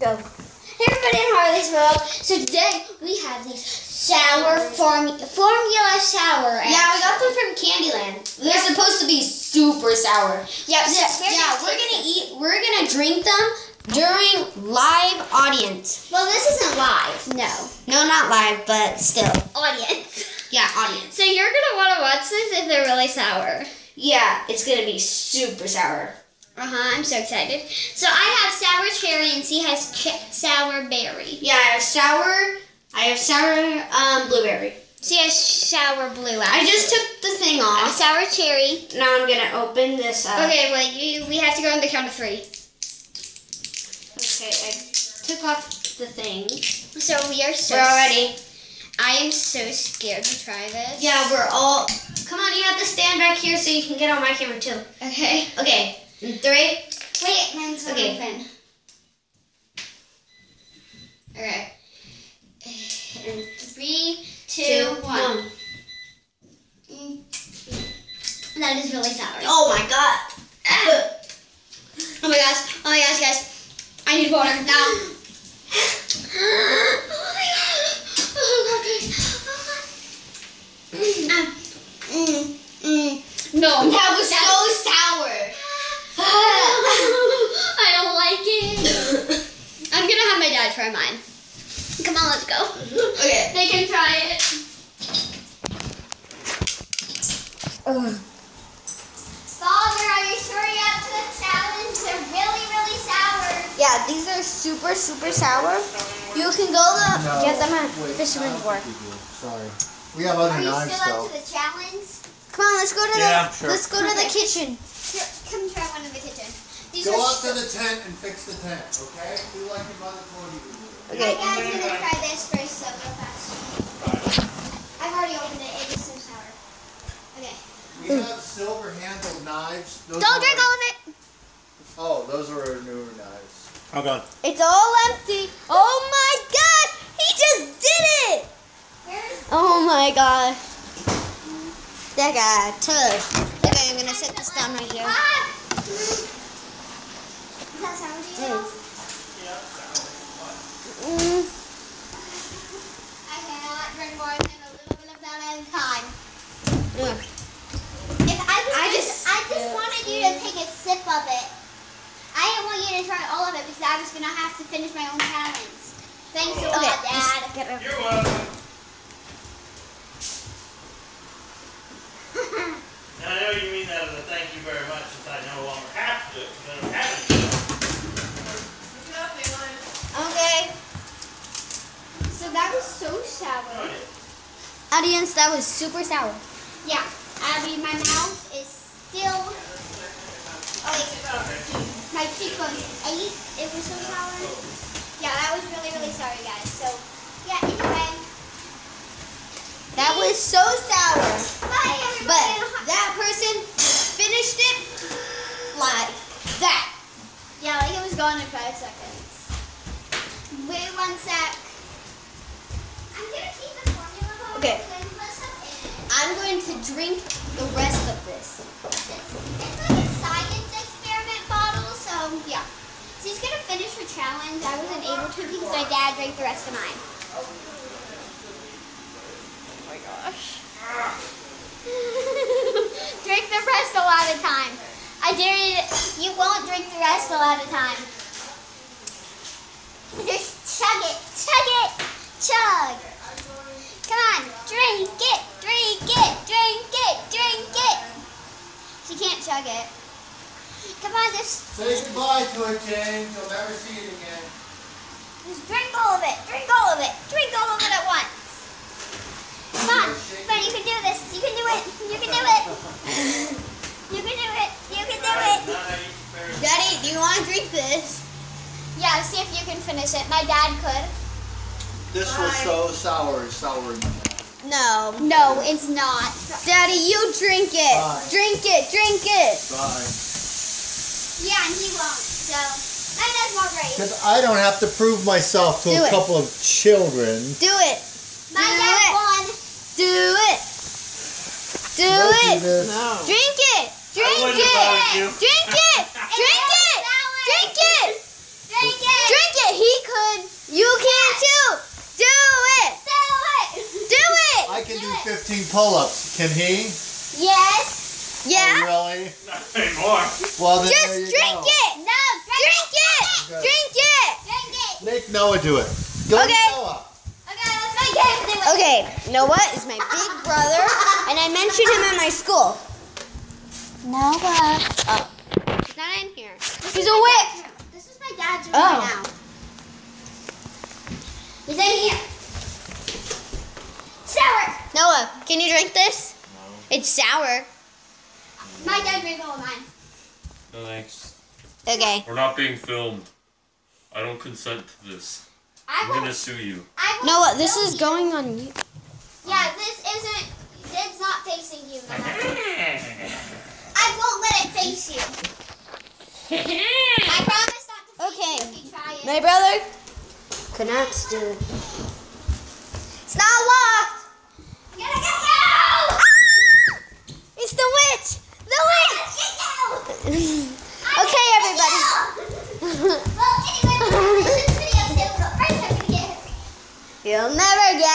Go. Hey everybody in Harley's World. So today we have these sour form- formula sour. Yeah, we got them from Candyland. They're Yeah. supposed to be super sour. Yep. Yeah, yeah, we're gonna eat. We're gonna drink them during live audience. Well, this isn't live. No. No, not live, but still. Audience. Yeah, audience. So you're gonna want to watch this if they're really sour. Yeah, it's gonna be super sour. Uh huh. I'm so excited. So I have sour cherry and she has sour berry. Yeah, I have sour. I have sour um, blueberry. She has sour blue. I just took the thing off. sour cherry. Now I'm gonna open this up. Okay, wait. You, we have to go on the count of three. Okay, I took off the thing. So we are so. We're all ready. I am so scared to try this. Yeah, we're all. Come on, you have to stand back here so you can get on my camera too. Okay. Okay, three. Wait, mine's not Okay. open. Okay. And three, two, one. Mm. That is really sour. Oh my god. Oh my gosh. Oh my gosh, guys. I need water now. oh my god. Oh. Oh god. Mm, mm. No, That was so sour. I don't like it. I'm gonna have my dad try mine. Come on, let's go. Okay. They can try it. Father, are you sure you're up to the challenge? They're really, really sour. Yeah, these are super, super sour. You can go to No, get them at Fisherman's no, Wharf. Sorry. We have other knives. Are you still up to the challenge? Come on, let's go to Yeah, the sure. let's go to the kitchen. Here, come try one in the kitchen. These Go up to the tent and fix the tent, okay? Do like your mother told you. Okay. My dad's gonna try this first, so real fast. I've already opened it. It is so sour. Okay. We have silver handled knives. Those Don't drink all of it. Oh, those are our newer knives. Hold on. It's all empty. Oh my god! He just did it! Where's Oh my god. That guy tough. Okay, I'm gonna set this down right here. That sound to you? Mm. I cannot drink more than a little bit of that at a time. Yeah. If I was I just, just- I just wanted you to take a sip of it. I didn't want you to try all of it because I was gonna have to finish my own challenge. Thanks a lot, Dad. just get it. You're welcome. Now, I know you mean that as a thank you very much since I no longer have to, because I don't have any. Okay. So that was so sour. Oh, yeah. Audience, that was super sour. Yeah, Abby, my mouth is still like my cheekbones ate. It was so sour. Yeah, that was really really sorry, guys. So yeah, anyway, That was so sour. bye But that person finished it like that. yeah, like it was gone in five seconds. Wait one sec. I'm gonna Okay. and put stuff in it. I'm going to drink the rest of this. It's, it's like a science experiment bottle, so yeah. She's gonna finish her challenge. I wasn't able to because my dad drank the rest of mine. Oh my gosh. drink the rest a lot of time. I dare you. You won't drink the rest a lot of time. Just chug it, chug it, chug. Come on, drink it, drink it, drink it, drink it. She it. Come on, just, Say goodbye to it, James. You'll never see it again. just drink all of it. Drink all of it. Drink all of it at once. Come on, come on, you can do this. You can do it. You can do it. You can do it. You can do it. Not how you prepare it. Daddy, do you want to drink this? Yeah, see if you can finish it. My dad could. This was so sour, it's sour in my mouth. No. No, it's not. Daddy, you drink it. Bye. Drink it, drink it. Bye. Yeah, and he won't. So, my dad's not ready. Because I don't have to prove myself to Do a it. couple of children. Do it. My Do dad it. won. Do it. Do Don't do it. this. Drink it. Drink wouldn't it. if I. Drink it. Drink it. Drink it. Drink it. Drink it. He could. You can too. Do it. Do it. Do it. I can Do do it. 15 pull-ups. Can he? Yes. Oh, yeah. Oh, really? Not anymore. Well, then Just drink go. it. No. Drink it. Okay. Drink it. Drink it. Make Noah do it. Go Okay. Noah. Okay, let's make it. Okay, Noah is my big brother, and I mentioned him at my school. Noah. Oh, he's not in here. This He's is a my whip. dad's room. This is my dad's room Oh. right now. He's in here. Sour. Noah, can you drink this? No, It's sour. Mm. My dad drank all of mine. no thanks. Okay. We're not being filmed. I don't consent to this. I I'm will. gonna sue you. I Noah, this is you. going on you. Yeah, this isn't. It's not facing you. Noah. I won't let it face you. I promise not to face Okay. you if you try it. My brother connects to. You'll never get